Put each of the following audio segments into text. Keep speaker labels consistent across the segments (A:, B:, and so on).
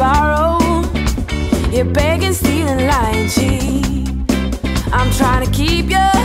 A: borrow. You're begging, stealing, lying cheat. I'm trying to keep you.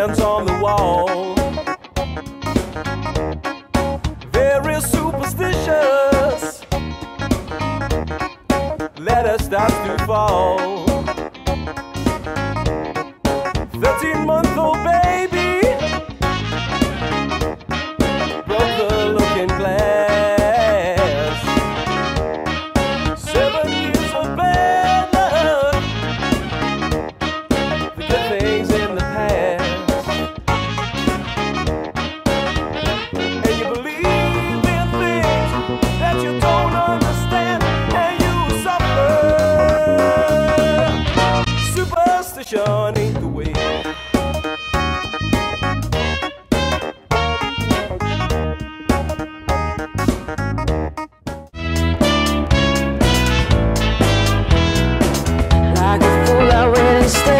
B: hands on the wall. Very superstitious. Let us not to fall. stay